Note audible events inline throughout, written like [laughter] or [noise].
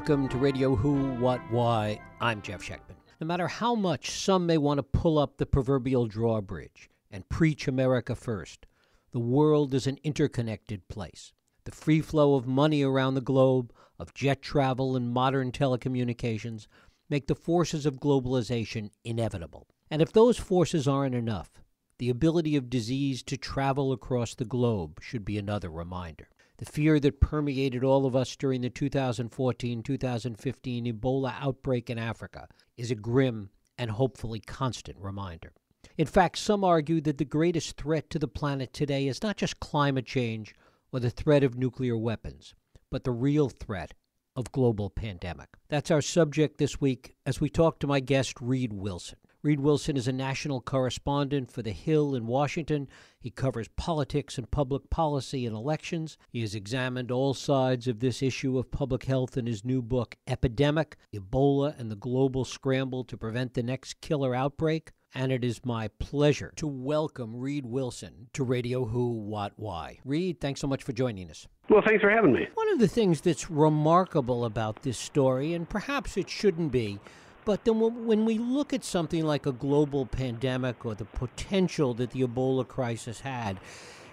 Welcome to Radio Who, What, Why. I'm Jeff Schechtman. No matter how much some may want to pull up the proverbial drawbridge and preach America first, the world is an interconnected place. The free flow of money around the globe, of jet travel and modern telecommunications, make the forces of globalization inevitable. And if those forces aren't enough, the ability of disease to travel across the globe should be another reminder. The fear that permeated all of us during the 2014 2015 Ebola outbreak in Africa is a grim and hopefully constant reminder. In fact, some argue that the greatest threat to the planet today is not just climate change or the threat of nuclear weapons, but the real threat of global pandemic. That's our subject this week as we talk to my guest, Reid Wilson. Reid Wilson is a national correspondent for The Hill in Washington. He covers politics and public policy and elections. He has examined all sides of this issue of public health in his new book, Epidemic Ebola and the Global Scramble to Prevent the Next Killer Outbreak. And it is my pleasure to welcome Reid Wilson to Radio Who, What, Why. Reid, thanks so much for joining us. Well, thanks for having me. One of the things that's remarkable about this story, and perhaps it shouldn't be, but then when we look at something like a global pandemic or the potential that the Ebola crisis had,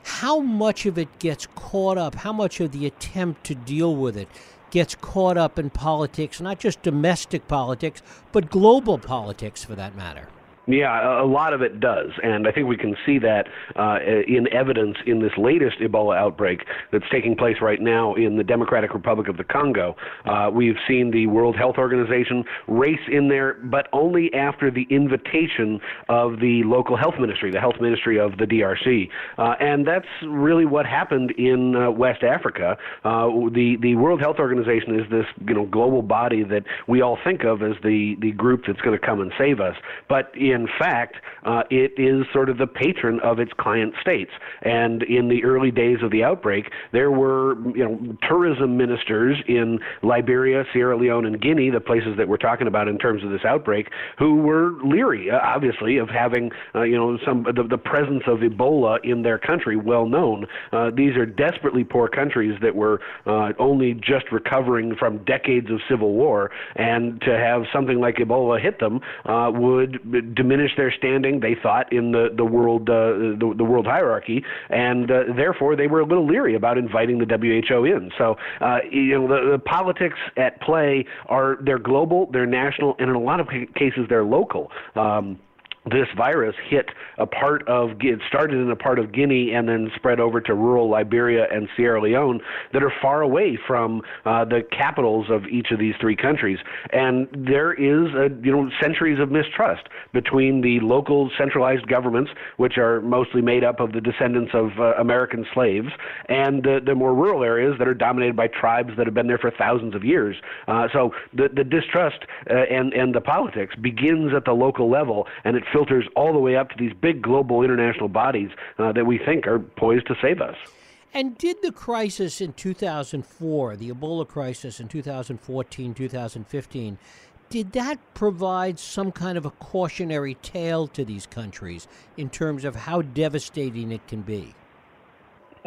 how much of it gets caught up, how much of the attempt to deal with it gets caught up in politics, not just domestic politics, but global politics for that matter? Yeah, a lot of it does, and I think we can see that uh, in evidence in this latest Ebola outbreak that's taking place right now in the Democratic Republic of the Congo. Uh, we've seen the World Health Organization race in there, but only after the invitation of the local health ministry, the health ministry of the DRC, uh, and that's really what happened in uh, West Africa. Uh, the the World Health Organization is this you know global body that we all think of as the the group that's going to come and save us, but in in fact, uh, it is sort of the patron of its client states. And in the early days of the outbreak, there were you know tourism ministers in Liberia, Sierra Leone, and Guinea, the places that we're talking about in terms of this outbreak, who were leery, uh, obviously, of having uh, you know some the, the presence of Ebola in their country well known. Uh, these are desperately poor countries that were uh, only just recovering from decades of civil war, and to have something like Ebola hit them uh, would diminish their standing. They thought in the the world uh, the, the world hierarchy, and uh, therefore they were a little leery about inviting the WHO in. So uh, you know the, the politics at play are they're global, they're national, and in a lot of cases they're local. Um, this virus hit a part of it started in a part of Guinea and then spread over to rural Liberia and Sierra Leone that are far away from uh, the capitals of each of these three countries. And there is a you know centuries of mistrust between the local centralized governments which are mostly made up of the descendants of uh, American slaves and the, the more rural areas that are dominated by tribes that have been there for thousands of years. Uh, so the the distrust uh, and and the politics begins at the local level and it filters all the way up to these big global international bodies uh, that we think are poised to save us. And did the crisis in 2004, the Ebola crisis in 2014, 2015, did that provide some kind of a cautionary tale to these countries in terms of how devastating it can be?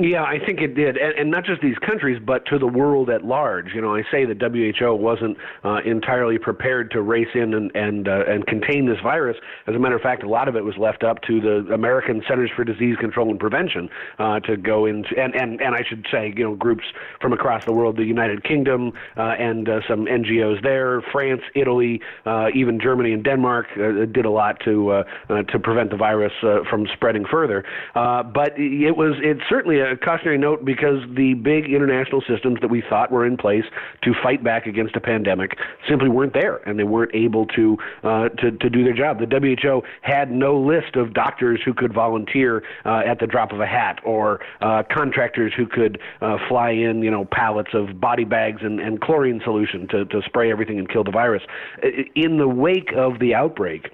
Yeah, I think it did, and, and not just these countries, but to the world at large. You know, I say the WHO wasn't uh, entirely prepared to race in and and uh, and contain this virus. As a matter of fact, a lot of it was left up to the American Centers for Disease Control and Prevention uh, to go into, and and and I should say, you know, groups from across the world, the United Kingdom uh, and uh, some NGOs there, France, Italy, uh, even Germany and Denmark uh, did a lot to uh, uh, to prevent the virus uh, from spreading further. Uh, but it was it's certainly a a cautionary note because the big international systems that we thought were in place to fight back against a pandemic simply weren't there, and they weren't able to uh, to, to do their job. The WHO had no list of doctors who could volunteer uh, at the drop of a hat, or uh, contractors who could uh, fly in, you know, pallets of body bags and, and chlorine solution to, to spray everything and kill the virus. In the wake of the outbreak,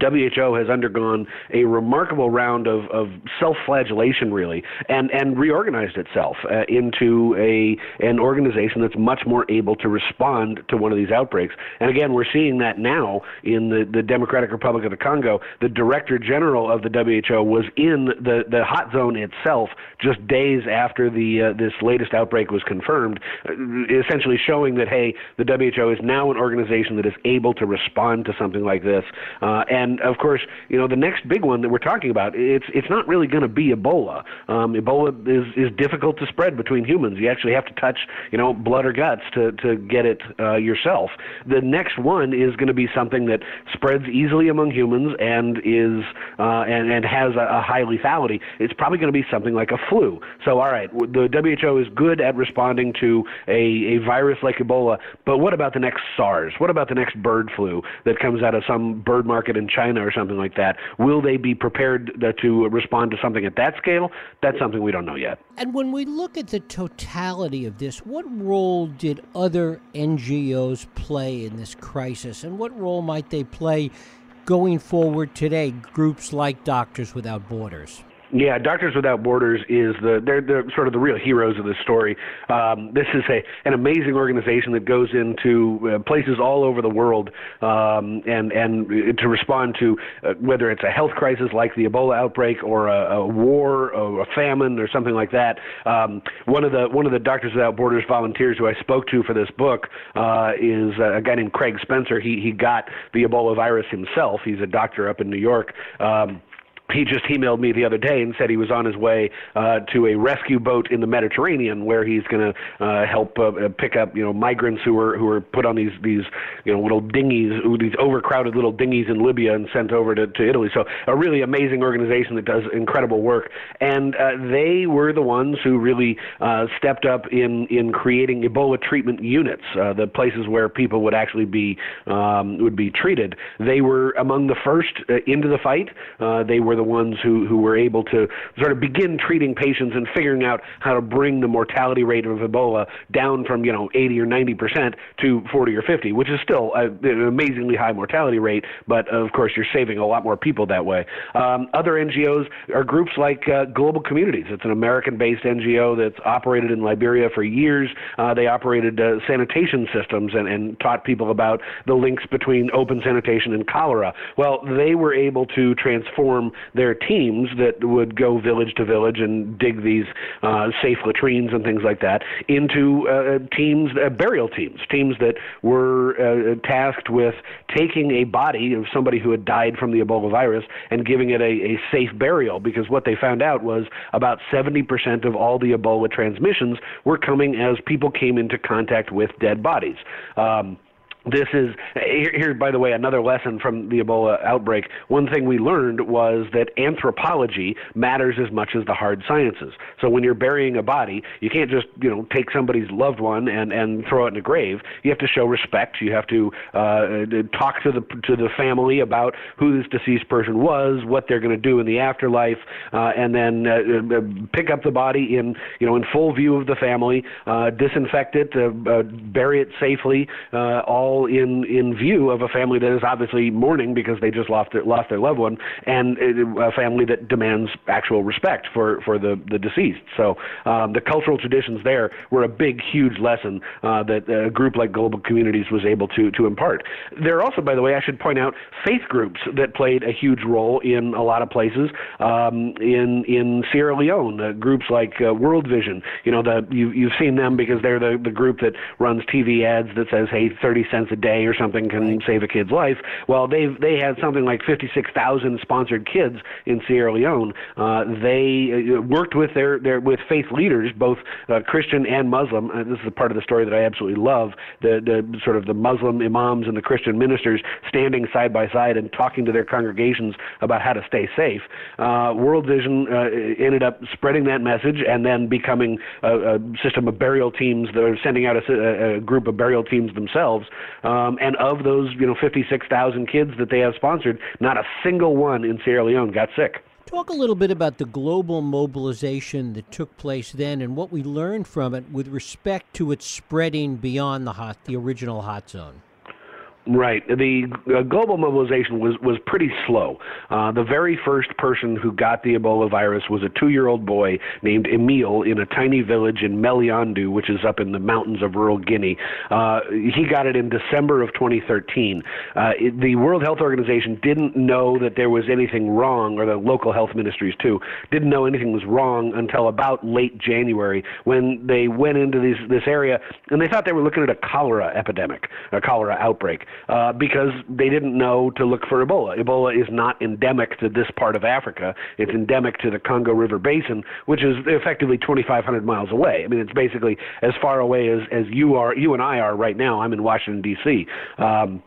WHO has undergone a remarkable round of, of self-flagellation, really, and, and reorganized itself uh, into a an organization that's much more able to respond to one of these outbreaks. And again, we're seeing that now in the, the Democratic Republic of the Congo. The Director General of the WHO was in the, the hot zone itself just days after the uh, this latest outbreak was confirmed, uh, essentially showing that hey, the WHO is now an organization that is able to respond to something like this. Uh, and of course, you know, the next big one that we're talking about, it's it's not really going to be Ebola. Um, Ebola is is difficult to spread between humans. You actually have to touch, you know, blood or guts to to get it uh, yourself. The next one is going to be something that spreads easily among humans and is uh, and and has a, a high lethality. It's probably going to be something like a flu. So, all right, the WHO is good at responding to a a virus like Ebola, but what about the next SARS? What about the next bird flu that comes out of some bird market in China or something like that. Will they be prepared to respond to something at that scale? That's something we don't know yet. And when we look at the totality of this, what role did other NGOs play in this crisis, and what role might they play going forward today? Groups like Doctors Without Borders. Yeah, Doctors Without Borders is the they're the sort of the real heroes of this story. Um, this is a an amazing organization that goes into uh, places all over the world um, and and to respond to uh, whether it's a health crisis like the Ebola outbreak or a, a war or a famine or something like that. Um, one of the one of the Doctors Without Borders volunteers who I spoke to for this book uh, is a guy named Craig Spencer. He he got the Ebola virus himself. He's a doctor up in New York. Um, he just emailed me the other day and said he was on his way uh, to a rescue boat in the Mediterranean where he's going to uh, help uh, uh, pick up you know migrants who were who were put on these these you know little dinghies these overcrowded little dinghies in Libya and sent over to, to Italy. So a really amazing organization that does incredible work, and uh, they were the ones who really uh, stepped up in in creating Ebola treatment units, uh, the places where people would actually be um, would be treated. They were among the first uh, into the fight. Uh, they were the ones who, who were able to sort of begin treating patients and figuring out how to bring the mortality rate of Ebola down from, you know, 80 or 90 percent to 40 or 50, which is still a, an amazingly high mortality rate, but of course you're saving a lot more people that way. Um, other NGOs are groups like uh, Global Communities. It's an American-based NGO that's operated in Liberia for years. Uh, they operated uh, sanitation systems and, and taught people about the links between open sanitation and cholera. Well, they were able to transform their teams that would go village to village and dig these uh, safe latrines and things like that into uh, teams, uh, burial teams, teams that were uh, tasked with taking a body of somebody who had died from the Ebola virus and giving it a, a safe burial because what they found out was about 70% of all the Ebola transmissions were coming as people came into contact with dead bodies. Um, this is here, here, by the way another lesson from the ebola outbreak. One thing we learned was that anthropology matters as much as the hard sciences. So when you're burying a body you can't just you know take somebody's loved one and and throw it in a grave. You have to show respect. You have to uh, talk to the to the family about who this deceased person was what they're going to do in the afterlife uh, and then uh, uh, pick up the body in you know in full view of the family uh, disinfect it uh, bury it safely all all in in view of a family that is obviously mourning because they just lost their lost their loved one, and a family that demands actual respect for for the the deceased. So um, the cultural traditions there were a big, huge lesson uh, that a group like Global Communities was able to to impart. There are also, by the way, I should point out faith groups that played a huge role in a lot of places. Um, in in Sierra Leone, uh, groups like uh, World Vision, you know, the you you've seen them because they're the the group that runs TV ads that says, hey, 30 cents cents a day or something can right. save a kid's life. Well, they they had something like 56,000 sponsored kids in Sierra Leone. Uh, they uh, worked with their, their with faith leaders, both uh, Christian and Muslim. Uh, this is a part of the story that I absolutely love. The the sort of the Muslim imams and the Christian ministers standing side by side and talking to their congregations about how to stay safe. Uh, World Vision uh, ended up spreading that message and then becoming a, a system of burial teams. They're sending out a, a group of burial teams themselves um, and of those, you know, 56,000 kids that they have sponsored, not a single one in Sierra Leone got sick. Talk a little bit about the global mobilization that took place then and what we learned from it with respect to its spreading beyond the hot, the original hot zone. Right. The uh, global mobilization was, was pretty slow. Uh, the very first person who got the Ebola virus was a two year old boy named Emil in a tiny village in Meliandou, which is up in the mountains of rural Guinea. Uh, he got it in December of 2013. Uh, it, the World Health Organization didn't know that there was anything wrong, or the local health ministries too, didn't know anything was wrong until about late January when they went into these, this area and they thought they were looking at a cholera epidemic, a cholera outbreak uh, because they didn't know to look for Ebola. Ebola is not endemic to this part of Africa. It's endemic to the Congo River Basin, which is effectively 2,500 miles away. I mean, it's basically as far away as, as you are, you and I are right now. I'm in Washington D.C. Um,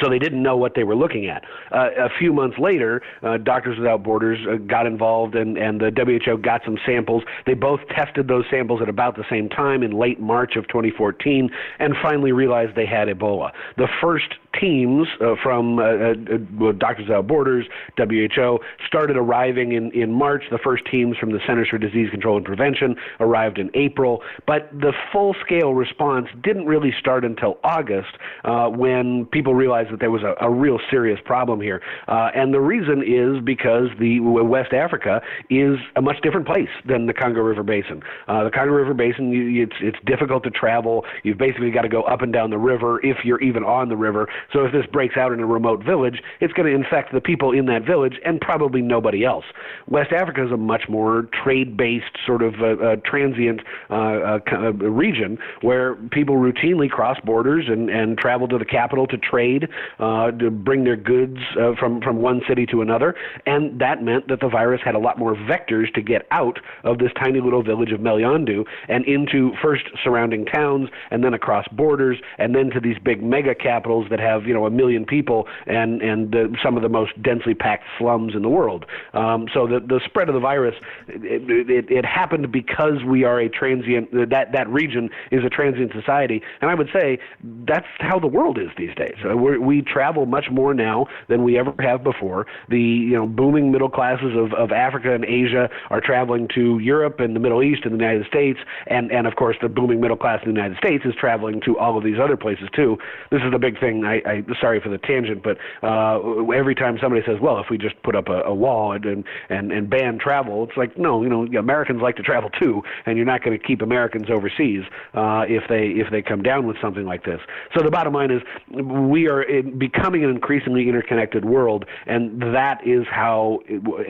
so they didn't know what they were looking at. Uh, a few months later, uh, Doctors Without Borders uh, got involved, and, and the WHO got some samples. They both tested those samples at about the same time in late March of 2014, and finally realized they had Ebola. The first teams uh, from uh, uh, Doctors Without Borders, WHO, started arriving in, in March. The first teams from the Centers for Disease Control and Prevention arrived in April, but the full scale response didn't really start until August when people realized realized that there was a, a real serious problem here. Uh, and the reason is because the West Africa is a much different place than the Congo River Basin. Uh, the Congo River Basin, you, it's it's difficult to travel. You've basically got to go up and down the river if you're even on the river. So if this breaks out in a remote village, it's going to infect the people in that village and probably nobody else. West Africa is a much more trade-based sort of uh, uh, transient uh, uh, region where people routinely cross borders and, and travel to the capital to trade uh, to bring their goods uh, from from one city to another, and that meant that the virus had a lot more vectors to get out of this tiny little village of Meliandou and into first surrounding towns, and then across borders, and then to these big mega capitals that have you know a million people and and some of the most densely packed slums in the world. Um, so the the spread of the virus it, it, it happened because we are a transient that that region is a transient society, and I would say that's how the world is these days. Uh, we travel much more now than we ever have before. The you know booming middle classes of, of Africa and Asia are traveling to Europe and the Middle East and the United States, and and of course the booming middle class in the United States is traveling to all of these other places too. This is the big thing. I, I sorry for the tangent, but uh, every time somebody says, well, if we just put up a, a wall and, and and and ban travel, it's like no, you know Americans like to travel too, and you're not going to keep Americans overseas uh, if they if they come down with something like this. So the bottom line is we are becoming an increasingly interconnected world, and that is how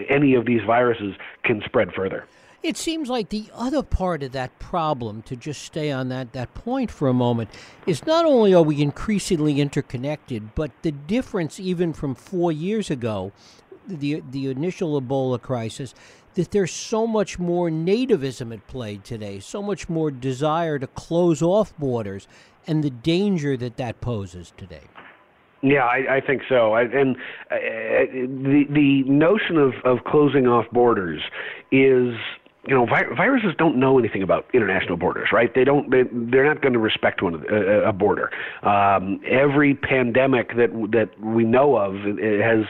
any of these viruses can spread further. It seems like the other part of that problem, to just stay on that, that point for a moment, is not only are we increasingly interconnected, but the difference even from four years ago, the the initial Ebola crisis, that there's so much more nativism at play today, so much more desire to close off borders, and the danger that that poses today. Yeah, I, I think so. I, and uh, the the notion of of closing off borders is you know, vi- viruses don't know anything about international borders, right? They don't. They, they're not going to respect one a, a border. Um, every pandemic that that we know of has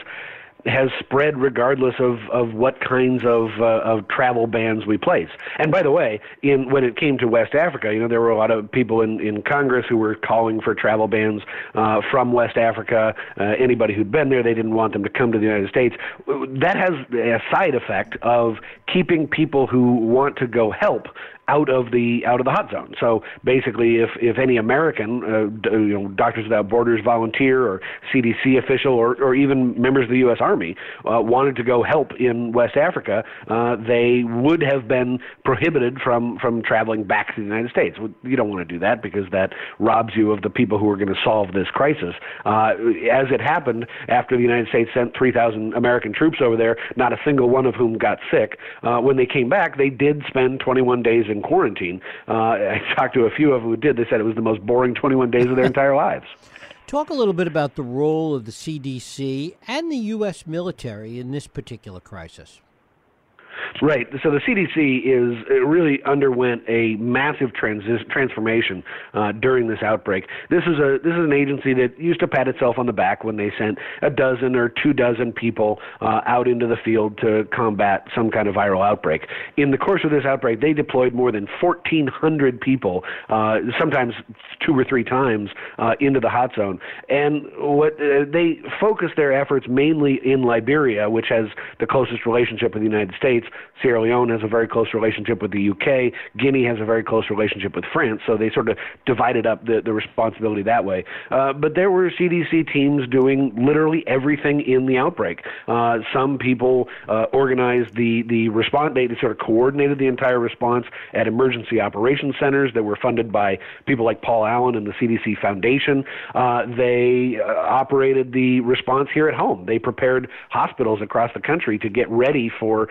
has spread regardless of, of what kinds of uh, of travel bans we place. And by the way, in when it came to West Africa, you know there were a lot of people in, in Congress who were calling for travel bans uh, from West Africa. Uh, anybody who'd been there, they didn't want them to come to the United States. That has a side effect of keeping people who want to go help out of the out of the hot zone. So basically, if if any American, uh, you know, Doctors Without Borders volunteer or CDC official or or even members of the U.S. Army uh, wanted to go help in West Africa, uh, they would have been prohibited from from traveling back to the United States. You don't want to do that because that robs you of the people who are going to solve this crisis. Uh, as it happened, after the United States sent 3,000 American troops over there, not a single one of whom got sick. Uh, when they came back, they did spend 21 days in in quarantine. Uh, I [laughs] talked to a few of them who did. They said it was the most boring 21 days of their entire lives. Talk a little bit about the role of the CDC and the U.S. military in this particular crisis. Right. So the CDC is really underwent a massive transi- transformation uh, during this outbreak. This is a this is an agency that used to pat itself on the back when they sent a dozen or two dozen people uh, out into the field to combat some kind of viral outbreak. In the course of this outbreak, they deployed more than 1,400 people, uh, sometimes two or three times, uh, into the hot zone. And what uh, they focused their efforts mainly in Liberia, which has the closest relationship with the United States. Sierra Leone has a very close relationship with the UK. Guinea has a very close relationship with France. So they sort of divided up the, the responsibility that way. Uh, but there were CDC teams doing literally everything in the outbreak. Uh, some people uh, organized the the response. They sort of coordinated the entire response at emergency operations centers that were funded by people like Paul Allen and the CDC Foundation. Uh, they uh, operated the response here at home. They prepared hospitals across the country to get ready for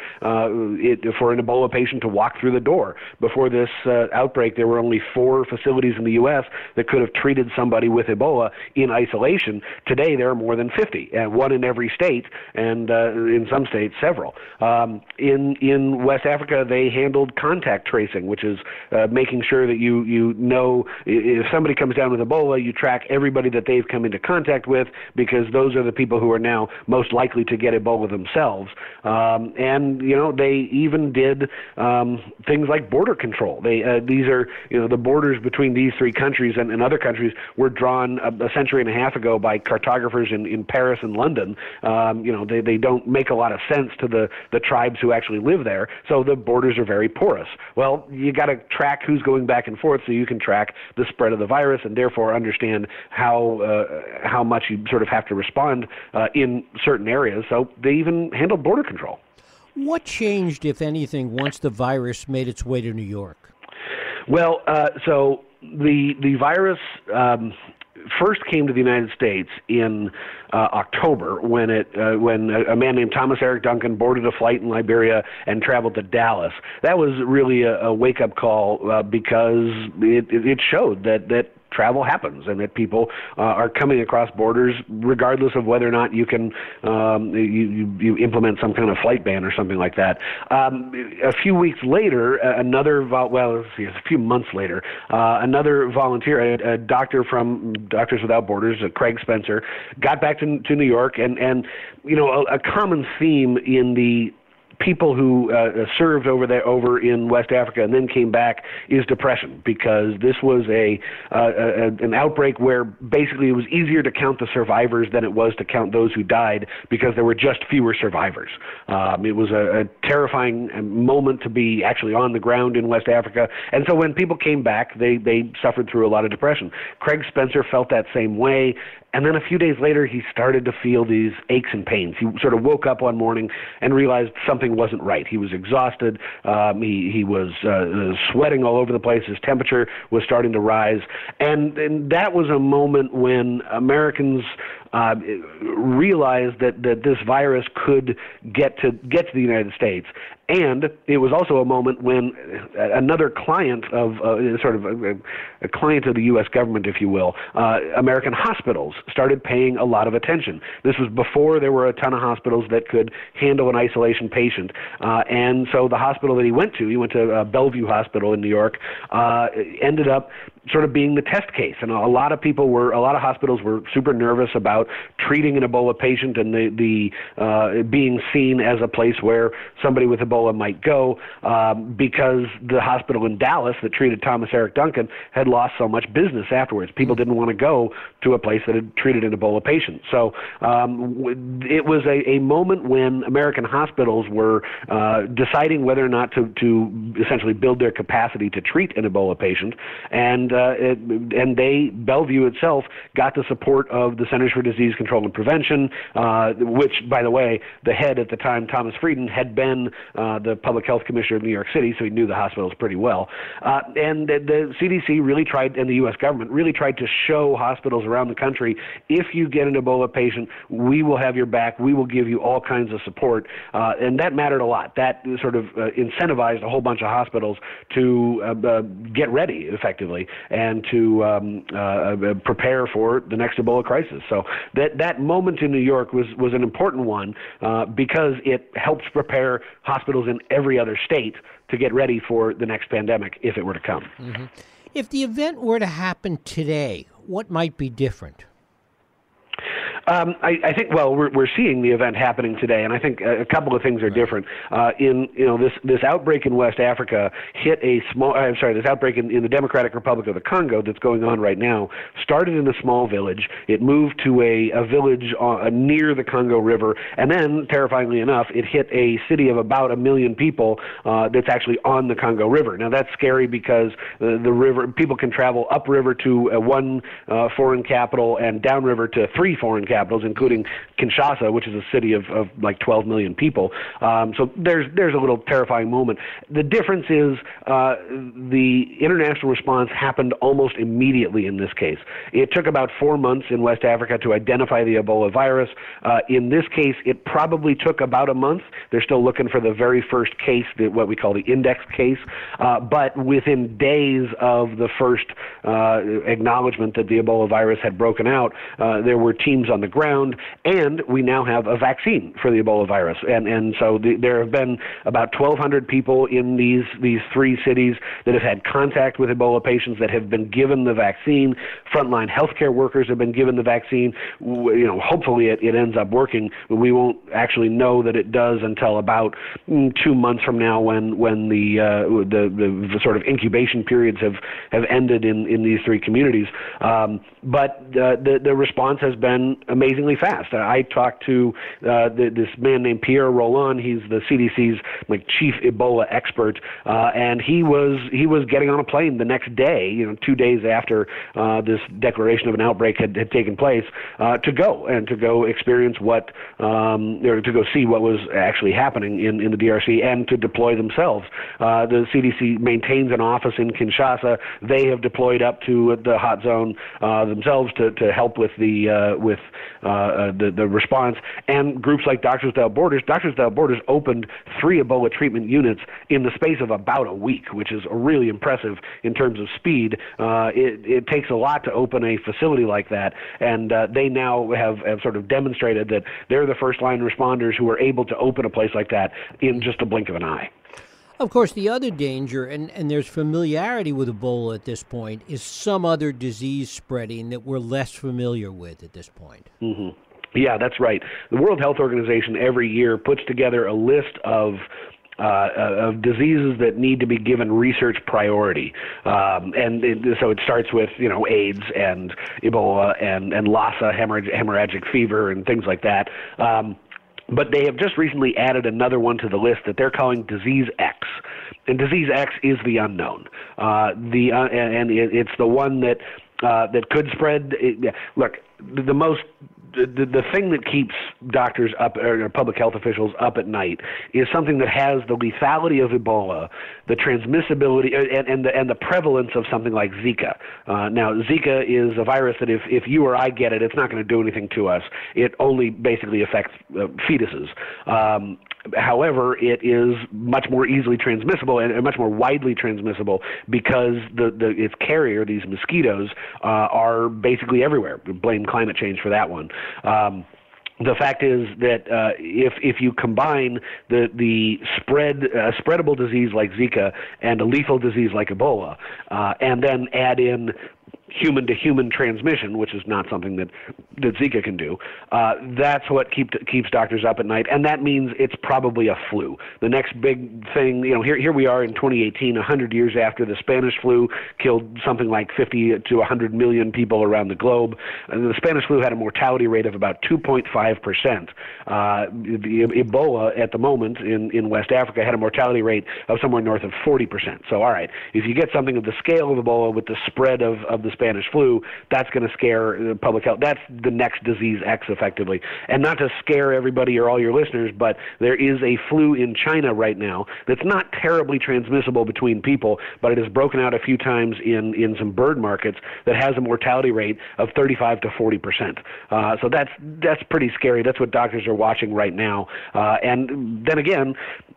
uh, it, for an Ebola patient to walk through the door. Before this uh, outbreak, there were only four facilities in the U.S. that could have treated somebody with Ebola in isolation. Today, there are more than 50, uh, one in every state, and uh, in some states, several. Um, in in West Africa, they handled contact tracing, which is uh, making sure that you you know if somebody comes down with Ebola, you track everybody that they've come into contact with because those are the people who are now most likely to get Ebola themselves. Um, and you know they even did um, things like border control. They uh, these are you know the borders between these three countries and, and other countries were drawn a, a century and a half ago by cartographers in, in Paris and London. Um, you know they, they don't make a lot of sense to the the tribes who actually live there. So the borders are very porous. Well, you got to track who's going back and forth so you can track the spread of the virus and therefore understand how uh, how much you sort of have to respond uh, in certain areas. So they even handled border control. What changed, if anything, once the virus made its way to New York? Well, uh, so the the virus um, first came to the United States in uh, October when it uh, when a, a man named Thomas Eric Duncan boarded a flight in Liberia and traveled to Dallas. That was really a, a wake up call uh, because it, it showed that that travel happens and that people uh, are coming across borders regardless of whether or not you can um, you, you, you implement some kind of flight ban or something like that. Um, a few weeks later, another well, let's see, a few months later, uh, another volunteer, a, a, doctor from Doctors Without Borders, uh, Craig Spencer, got back to, to New York, and and you know a, a common theme in the people who uh, served over there over in West Africa and then came back is depression because this was a, uh, a an outbreak where basically it was easier to count the survivors than it was to count those who died because there were just fewer survivors. Um, it was a, a terrifying moment to be actually on the ground in West Africa, and so when people came back, they they suffered through a lot of depression. Craig Spencer felt that same way, and then a few days later, he started to feel these aches and pains. He sort of woke up one morning and realized something wasn't right. He was exhausted. Um, he he was uh, sweating all over the place. His temperature was starting to rise, and, and that was a moment when Americans uh, realized that that this virus could get to get to the United States, and it was also a moment when another client of uh, sort of a, a, client of the U.S. government, if you will, uh, American hospitals started paying a lot of attention. This was before there were a ton of hospitals that could handle an isolation patient, uh, and so the hospital that he went to, he went to uh, Bellevue Hospital in New York, ended up sort of being the test case. And a lot of people were, a lot of hospitals were super nervous about treating an Ebola patient and the the uh, being seen as a place where somebody with Ebola might go, um, because the hospital in Dallas that treated Thomas Eric Duncan had lost so much business afterwards. People didn't want to go to a place that had treated an Ebola patient. So um, it was a, a moment when American hospitals were uh, deciding whether or not to to essentially build their capacity to treat an Ebola patient, and uh, it, and they Bellevue itself got the support of the Centers for Disease Control and Prevention, uh, which, by the way, the head at the time, Thomas Frieden, had been uh, the public health commissioner of New York City, so he knew the hospitals pretty well. Uh, and the, the CDC really tried, and the U.S. government really tried to show hospitals around the country, if you get an Ebola patient, we will have your back. We will give you all kinds of support, uh, and that mattered a lot. That sort of uh, incentivized a whole bunch of hospitals to uh, uh, get ready effectively and to um, uh, uh, prepare for the next Ebola crisis. So that that moment in New York was was an important one uh, because it helps prepare hospitals in every other state to get ready for the next pandemic if it were to come. Mm-hmm. If the event were to happen today, what might be different? Um, I, I, think well we're, we're seeing the event happening today, and I think a, a couple of things are different. Uh, in you know this this outbreak in West Africa hit a small. I'm sorry, this outbreak in, in the Democratic Republic of the Congo that's going on right now started in a small village. It moved to a, a village uh, near the Congo River, and then terrifyingly enough, it hit a city of about a million people uh, that's actually on the Congo River. Now that's scary because the, the river people can travel upriver to uh, one uh, foreign capital and downriver to three foreign capitals capitals, including Kinshasa, which is a city of, of like 12 million people. Um, so there's there's a little terrifying moment. The difference is uh, the international response happened almost immediately in this case. It took about four months in West Africa to identify the Ebola virus. Uh, in this case, it probably took about a month. They're still looking for the very first case, the, what we call the index case. Uh, but within days of the first uh, acknowledgement that the Ebola virus had broken out, uh, there were teams on the ground, and we now have a vaccine for the Ebola virus. And and so the, there have been about 1,200 people in these these three cities that have had contact with Ebola patients that have been given the vaccine. Frontline healthcare workers have been given the vaccine. You know, hopefully it, it ends up working. We won't actually know that it does until about mm, two months from now, when when the uh, the, the, the sort of incubation periods have have ended in in these three communities. Um, but uh, the the response has been amazingly fast. I talked to uh, the, this man named Pierre Rollin. He's the CDC's like chief Ebola expert, uh, and he was he was getting on a plane the next day, you know, two days after uh, this declaration of an outbreak had, had taken place, uh, to go and to go experience what um, or to go see what was actually happening in in the DRC and to deploy themselves. Uh, the CDC maintains an office in Kinshasa. They have deployed up to the hot zone uh, themselves to to help with the with uh, uh, the, the response, and groups like Doctors Without Borders. Doctors Without Borders opened three Ebola treatment units in the space of about a week, which is really impressive in terms of speed. Uh, it, it takes a lot to open a facility like that, and uh, they now have, have sort of demonstrated that they're the first line responders who are able to open a place like that in just a blink of an eye. Of course, the other danger, and, and there's familiarity with Ebola at this point, is some other disease spreading that we're less familiar with at this point. Mm-hmm. Yeah, that's right. The World Health Organization every year puts together a list of uh, of diseases that need to be given research priority. Um, and it, so it starts with, you know, AIDS and Ebola and, and Lassa, hemorrhagic fever, and things like that. Um, but they have just recently added another one to the list that they're calling Disease X. And Disease X is the unknown. Uh, the uh, and it, it's the one that uh, that could spread. It, look, the most the, the thing that keeps doctors up or public health officials up at night is something that has the lethality of Ebola, the transmissibility, uh, and, and the and the prevalence of something like Zika. Uh, now, Zika is a virus that if if you or I get it, it's not going to do anything to us. It only basically affects uh, fetuses. Um, However, it is much more easily transmissible and, much more widely transmissible because the, the its carrier, these mosquitoes, uh, are basically everywhere. Blame climate change for that one. Um, the fact is that uh, if if you combine the the spread uh, spreadable disease like Zika and a lethal disease like Ebola, uh, and then add in human to human transmission, which is not something that that Zika can do. Uh, that's what keep, keeps doctors up at night, and that means it's probably a flu. The next big thing, you know, here here we are in 2018, 100 years after the Spanish flu killed something like 50 to 100 million people around the globe. And the Spanish flu had a mortality rate of about 2.5 percent. Uh, Ebola at the moment in in West Africa had a mortality rate of somewhere north of 40 percent. So all right, if you get something of the scale of Ebola with the spread of of the Spanish flu, that's going to scare public health. That's the next disease X, effectively. And not to scare everybody or all your listeners, but there is a flu in China right now that's not terribly transmissible between people, but it has broken out a few times in, in some bird markets that has a mortality rate of 35 to 40 percent. Uh, so that's that's pretty scary. That's what doctors are watching right now. Uh, and then again,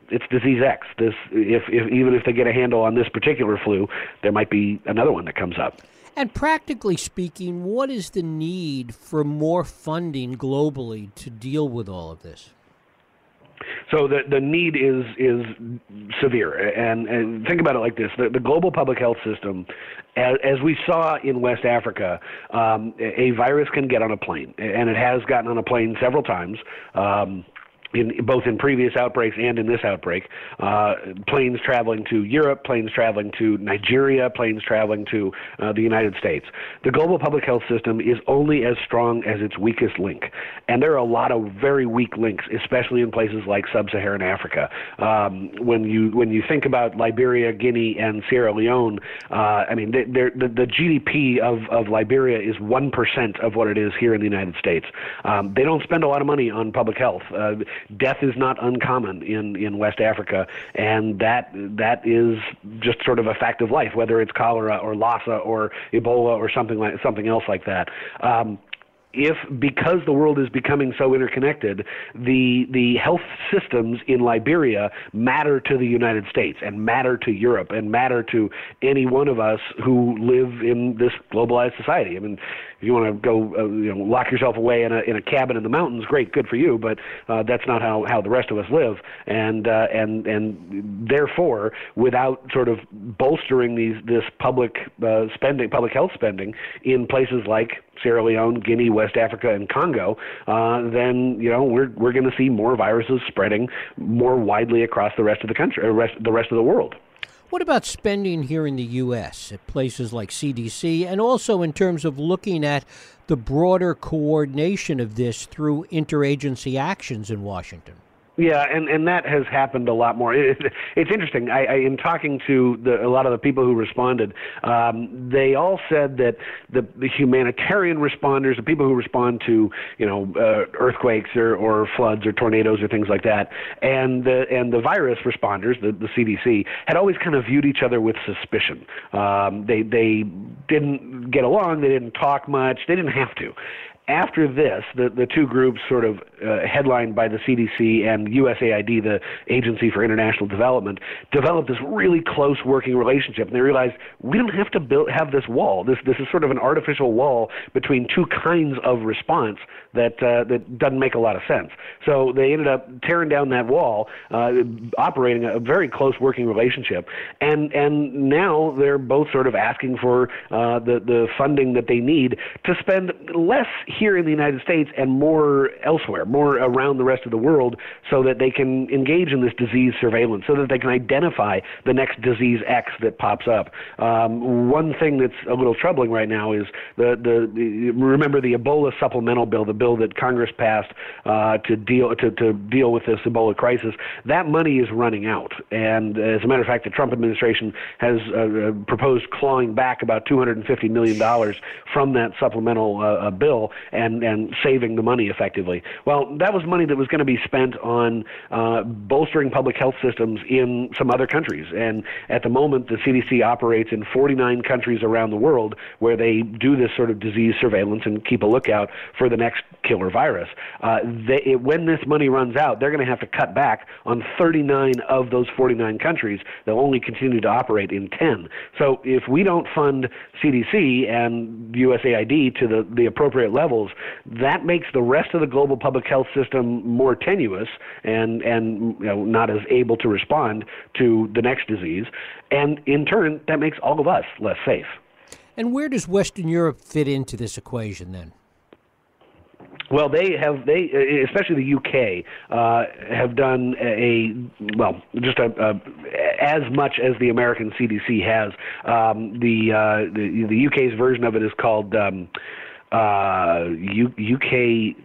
it's disease X. This, if, if even if they get a handle on this particular flu, there might be another one that comes up. And practically speaking, what is the need for more funding globally to deal with all of this? So the the need is is severe, and and think about it like this: the, the global public health system, as, as we saw in West Africa, um, a virus can get on a plane, and it has gotten on a plane several times. Um, in both in previous outbreaks and in this outbreak. Uh, planes traveling to Europe, planes traveling to Nigeria, planes traveling to uh, the United States. The global public health system is only as strong as its weakest link, and there are a lot of very weak links, especially in places like sub-Saharan Africa. Um, when you when you think about Liberia, Guinea, and Sierra Leone, uh, I mean the, the, GDP of, of Liberia is one percent of what it is here in the United States. Um, they don't spend a lot of money on public health. Death is not uncommon in in West Africa, and that that is just sort of a fact of life, whether it's cholera or Lassa or Ebola or something like something else like that. Um, if because the world is becoming so interconnected, the the health systems in Liberia matter to the United States and matter to Europe and matter to any one of us who live in this globalized society. I mean, if you want to go, uh, you know, lock yourself away in a in a cabin in the mountains, great, good for you. But uh, that's not how how the rest of us live, and uh, and and therefore, without sort of bolstering these this public uh, spending, public health spending in places like Sierra Leone, Guinea, West Africa, and Congo, uh, then you know we're we're going to see more viruses spreading more widely across the rest of the country, or rest, the rest of the world. What about spending here in the U.S. at places like CDC, and also in terms of looking at the broader coordination of this through interagency actions in Washington? Yeah, and and that has happened a lot more. It, it's interesting. I, I, in talking to the, a lot of the people who responded, um, they all said that the, the humanitarian responders, the people who respond to you know uh, earthquakes or, or floods or tornadoes or things like that, and the and the virus responders, the, the CDC, had always kind of viewed each other with suspicion. Um, they they didn't get along. They didn't talk much. They didn't have to after this, the, the two groups, sort of uh, headlined by the CDC and USAID, the Agency for International Development, developed this really close working relationship. And they realized we don't have to build have this wall. This this is sort of an artificial wall between two kinds of response that uh, that doesn't make a lot of sense. So they ended up tearing down that wall, uh, operating a very close working relationship, and and now they're both sort of asking for uh, the the funding that they need to spend less here in the United States and more elsewhere, more around the rest of the world, so that they can engage in this disease surveillance, so that they can identify the next disease X that pops up. Um, one thing that's a little troubling right now is the, the, remember the Ebola supplemental bill, the bill that Congress passed uh, to deal to, to deal with this Ebola crisis. That money is running out, and as a matter of fact, the Trump administration has uh, uh proposed clawing back about 250 million dollars from that supplemental uh, uh bill and and saving the money effectively. Well, that was money that was going to be spent on uh, bolstering public health systems in some other countries. And at the moment, the CDC operates in 49 countries around the world where they do this sort of disease surveillance and keep a lookout for the next killer virus. Uh, they, it, when this money runs out, they're going to have to cut back on 39 of those 49 countries. They'll only continue to operate in 10. So if we don't fund CDC and USAID to the, the appropriate levels, that makes the rest of the global public health system more tenuous and, and you know, not as able to respond to the next disease. And in turn, that makes all of us less safe. And where does Western Europe fit into this equation then? Well, they have they, especially the UK, uh, have done a well, just a, a, as much as the American CDC has. Um, the, uh, the the UK's version of it is called um, uh, U, UK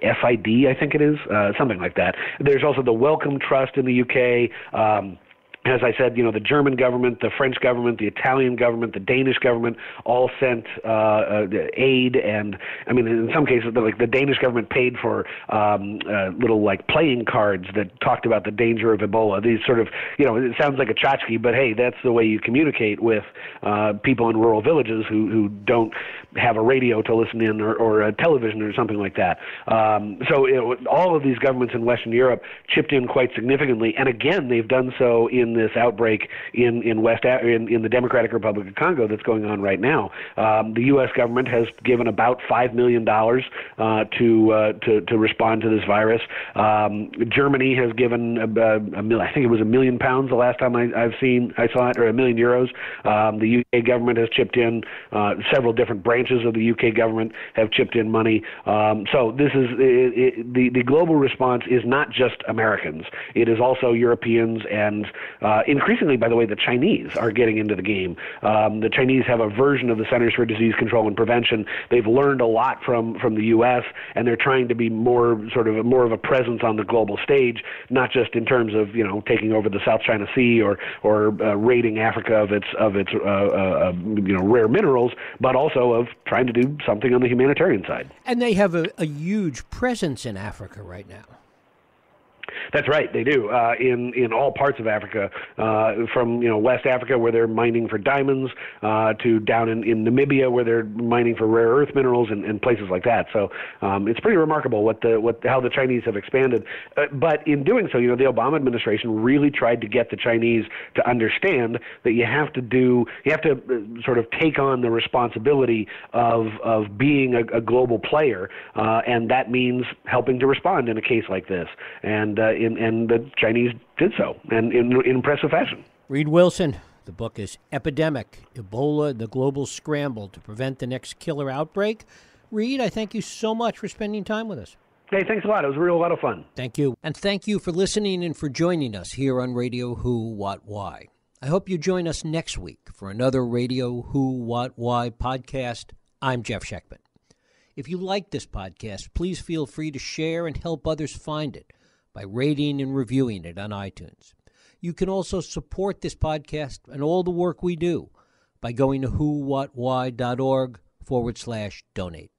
FID, I think it is, uh, something like that. There's also the Wellcome Trust in the UK. Um, as I said, you know, the German government, the French government, the Italian government, the Danish government all sent uh, uh, aid, and I mean, in some cases, like the Danish government paid for um, uh, little like playing cards that talked about the danger of Ebola. These sort of, you know, it sounds like a tchotchke, but hey, that's the way you communicate with uh, people in rural villages who who don't have a radio to listen in or, or a television or something like that. Um, so it, all of these governments in Western Europe chipped in quite significantly, and again, they've done so in this outbreak in in West in, in the Democratic Republic of Congo that's going on right now. Um, the U.S. government has given about five million dollars uh, to, uh, to to respond to this virus. Um, Germany has given a, a, a mil- I think it was a million pounds the last time I, I've seen I saw it, or a million euros. Um, the UK government has chipped in. Uh, several different branches of the UK government have chipped in money. Um, so this is it, it, the the global response is not just Americans. It is also Europeans and uh, increasingly, by the way, the Chinese are getting into the game. Um, the Chinese have a version of the Centers for Disease Control and Prevention. They've learned a lot from from the U.S. and they're trying to be more sort of a, more of a presence on the global stage, not just in terms of you know taking over the South China Sea or or uh, raiding Africa of its of its uh, uh, you know rare minerals, but also of trying to do something on the humanitarian side. And they have a, a huge presence in Africa right now. That's right, they do uh, in in all parts of Africa, uh, from you know West Africa where they're mining for diamonds uh, to down in, in Namibia where they're mining for rare earth minerals and, and places like that. So um, it's pretty remarkable what the what how the Chinese have expanded. Uh, but in doing so, you know, the Obama administration really tried to get the Chinese to understand that you have to do you have to uh, sort of take on the responsibility of of being a, a global player, uh, and that means helping to respond in a case like this. And uh, in, and the Chinese did so, and in, in impressive fashion. Reid Wilson. The book is Epidemic Ebola, the Global Scramble to Prevent the Next Killer Outbreak. Reid, I thank you so much for spending time with us. Hey, thanks a lot. It was a real lot of fun. Thank you. And thank you for listening and for joining us here on Radio Who, What, Why. I hope you join us next week for another Radio Who, What, Why podcast. I'm Jeff Schechtman. If you like this podcast, please feel free to share and help others find it by rating and reviewing it on iTunes. You can also support this podcast and all the work we do by going to whowhatwhy.org forward slash donate.